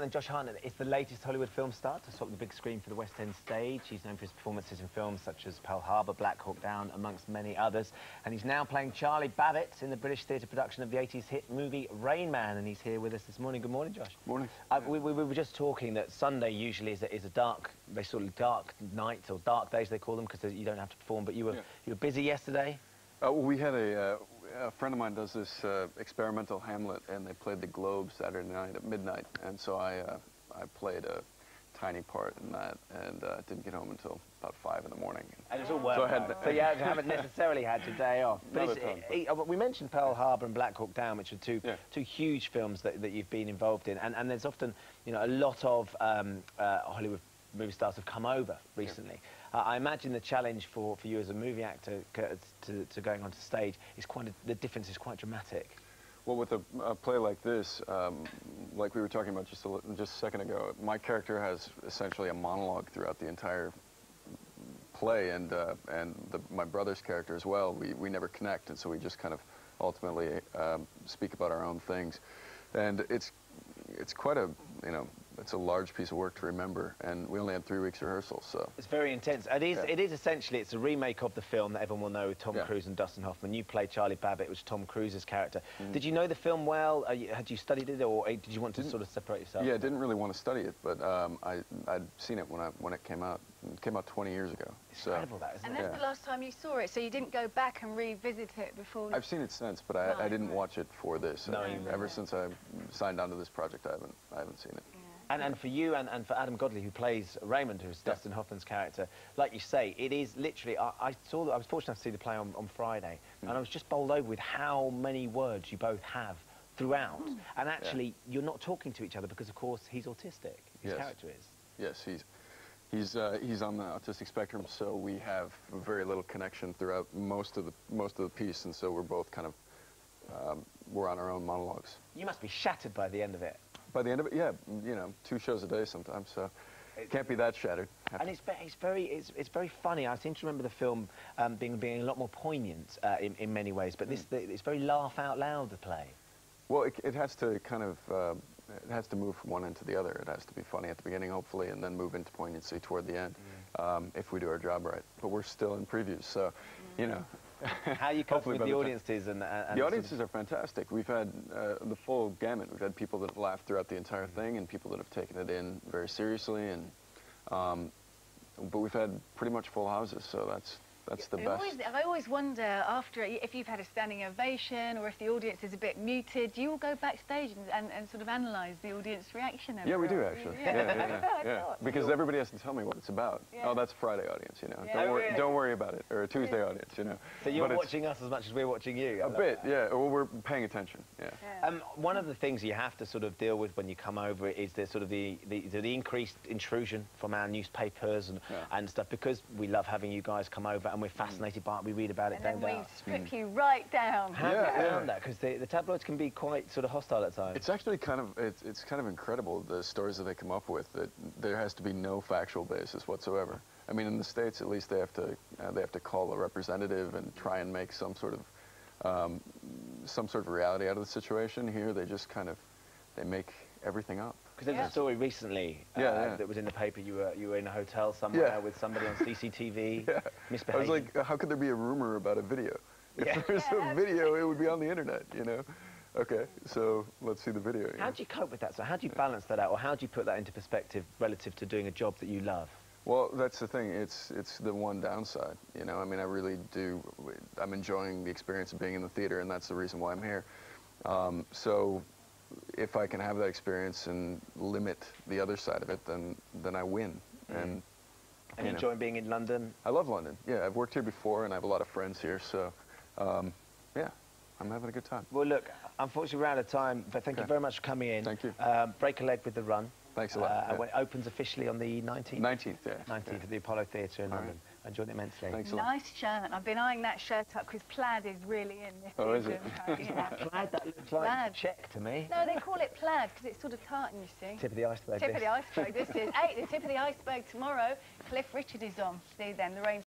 And Josh Hartnett is the latest Hollywood film star to swap the big screen for the West End stage. He's known for his performances in films such as Pearl Harbor, Black Hawk Down, amongst many others. And he's now playing Charlie Babbitt in the British theatre production of the 80s hit movie Rain Man. And he's here with us this morning. Good morning, Josh. Morning. Uh, we, we, we, were just talking that Sunday usually is a, is a dark, they sort of dark nights or dark days they call them because you don't have to perform. But you were Yeah. you were busy yesterday. Uh, well, we had a, uh, a friend of mine does this uh, experimental Hamlet, and they played the Globe Saturday night at midnight, and so I uh, I played a tiny part in that, and uh, didn't get home until about five in the morning. And it's all work. So I had- so you haven't necessarily had your day off. But it's, ton, it- uh, we mentioned Pearl Harbor and Black Hawk Down, which are two Yeah. two huge films that, that you've been involved in, and, and there's often you know a lot of um, uh, Hollywood movie stars have come over recently. Uh, I imagine the challenge for, for you as a movie actor c- to, to going onto stage is quite a, the difference is quite dramatic. Well, with a, a play like this, um, like we were talking about just a, just a second ago, my character has essentially a monologue throughout the entire play, and uh, and the, my brother's character as well. We we never connect, and so we just kind of ultimately um, speak about our own things, and it's it's quite a you know it's a large piece of work to remember, and we only had three weeks rehearsal, so. It's very intense. It is. Yeah. It is essentially. It's a remake of the film that everyone will know with Tom Yeah. Cruise and Dustin Hoffman. You played Charlie Babbitt, which was Tom Cruise's character. Mm. Did you know the film well? Are you, had you studied it, or uh, did you want to Didn't- sort of separate yourself? Yeah, I didn't really want to study it, but um, I I'd seen it when I when it came out. It came out 20 years ago. It's so. incredible, that isn't And it? that's Yeah. the last time you saw it, so you didn't go back and revisit it before. I've seen it since, but I, I didn't right. watch it for this. No, I- you ever didn't. since I signed on to this project, I haven't I haven't seen it. And, and for you and, and for Adam Godley, who plays Raymond, who's Yeah. Dustin Hoffman's character, like you say, it is literally. I, I saw. I was fortunate enough to see the play on, on Friday, and Mm. I was just bowled over with how many words you both have throughout. And actually, you're not talking to each other because, of course, he's autistic. His Yes. character is. Yes, he's he's uh, he's on the autistic spectrum, so we have very little connection throughout most of the most of the piece, and so we're both kind of um, we're on our own monologues. You must be shattered by the end of it. By the end of it, yeah, you know, two shows a day sometimes, so it can't be that shattered. And it's, it's very it's, it's very funny. I seem to remember the film um, being being a lot more poignant uh, in, in many ways, but this Mm. the, it's very laugh out loud. The play. Well, it, it has to kind of uh, it has to move from one end to the other. It has to be funny at the beginning, hopefully, and then move into poignancy toward the end, um, if we do our job right. But we're still in previews, so you know. How you cope with by the time- audiences and, and and the sort audiences are fantastic. We've had uh, the full gamut. We've had people that have laughed throughout the entire thing, and people that have taken it in very seriously, and um, but we've had pretty much full houses, so that's that's the I best. always, I always wonder after if you've had a standing ovation or if the audience is a bit muted, do you all go backstage and, and, and sort of analyse the audience reaction? Yeah, we do overall? actually. Yeah. Yeah, yeah, yeah. Yeah. Because everybody has to tell me what it's about. Yeah. Oh, that's a Friday audience, you know. Yeah. Don't Oh, worry, really? don't worry about it. Or a Tuesday audience, you know. So you're But watching us as much as we're watching you. I a bit, that. yeah. Well, we're paying attention. Yeah. Yeah. Um, one of the things you have to sort of deal with when you come over is the sort of the, the, the increased intrusion from our newspapers and, Yeah. and stuff because we love having you guys come over and we're fascinated by it. We read about it And day then we out. strip you right down. How do Yeah, you yeah. found that? Because the, the tabloids can be quite sort of hostile at times. It's actually kind of it's, it's kind of incredible the stories that they come up with that there has to be no factual basis whatsoever. I mean, in the states at least they have to uh, they have to call a representative and try and make some sort of um, some sort of reality out of the situation. Here they just kind of they make everything up. Because there's Yeah. a story recently uh, Yeah, yeah. that was in the paper. You were you were in a hotel somewhere Yeah. with somebody on CCTV Yeah. I was like, how could there be a rumor about a video? If Yeah. there's Yeah, a video, it would be on the internet, you know? Okay, so let's see the video. how know? do you cope with that? So how do you balance that out, or how do you put that into perspective relative to doing a job that you love? Well, that's the thing. It's it's the one downside. You know, I mean, I really do. I'm enjoying the experience of being in the theater, and that's the reason why I'm here. Um, so, if I can have that experience and limit the other side of it, then then I win. Mm. And And you know, being in London. I love London. Yeah, I've worked here before, and I have a lot of friends here. So, um, yeah, I'm having a good time. Well, look, unfortunately we're out of time, but thank you very much for coming in. Thank you. Um, break a leg with the run. Thanks a lot. Uh, Yeah. when it opens officially on the 19th. 19th, yeah. 19th yeah. at the Apollo Theatre in All London. I enjoyed it immensely. Thanks a lot. Nice shirt. I've been eyeing that shirt up because plaid is really in this Oh, is it? yeah. Plaid, that looks like Plaid. check to me. No, they call it plaid because it's sort of tartan, you see. Tip of the iceberg. Tip of the iceberg, this is. Hey, the tip of the iceberg tomorrow. Cliff Richard is on. See you then, the rain